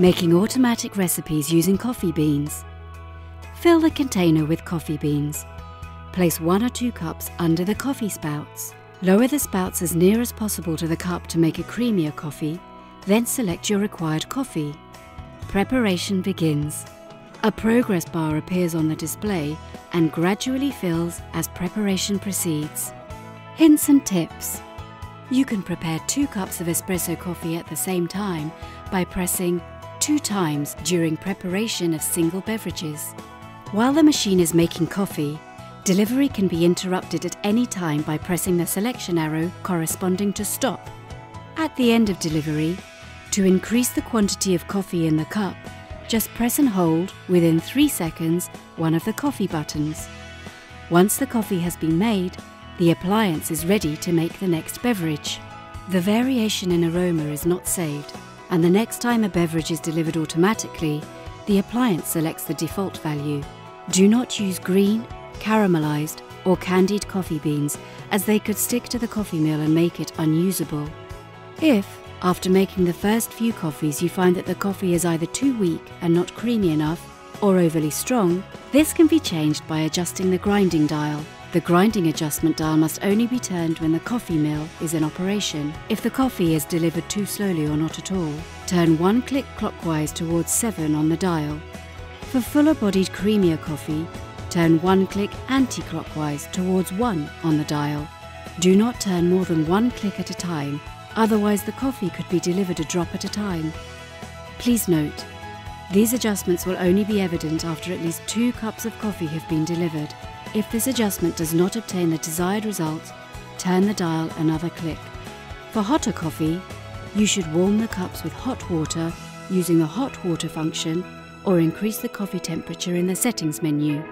Making automatic recipes using coffee beans. Fill the container with coffee beans. Place one or two cups under the coffee spouts. Lower the spouts as near as possible to the cup to make a creamier coffee, then select your required coffee. Preparation begins. A progress bar appears on the display and gradually fills as preparation proceeds. Hints and tips. You can prepare two cups of espresso coffee at the same time by pressing two times during preparation of single beverages. While the machine is making coffee, delivery can be interrupted at any time by pressing the selection arrow corresponding to stop. At the end of delivery, to increase the quantity of coffee in the cup, just press and hold within 3 seconds one of the coffee buttons. Once the coffee has been made, the appliance is ready to make the next beverage. The variation in aroma is not saved, and the next time a beverage is delivered automatically, the appliance selects the default value. Do not use green, caramelized, or candied coffee beans as they could stick to the coffee mill and make it unusable. If, after making the first few coffees you find that the coffee is either too weak and not creamy enough, or overly strong, this can be changed by adjusting the grinding dial. The grinding adjustment dial must only be turned when the coffee mill is in operation. If the coffee is delivered too slowly or not at all, turn one click clockwise towards 7 on the dial. For fuller bodied creamier coffee, turn one click anti-clockwise towards 1 on the dial. Do not turn more than one click at a time, otherwise the coffee could be delivered a drop at a time. Please note, these adjustments will only be evident after at least two cups of coffee have been delivered. If this adjustment does not obtain the desired result, turn the dial another click. For hotter coffee, you should warm the cups with hot water using the hot water function or increase the coffee temperature in the settings menu.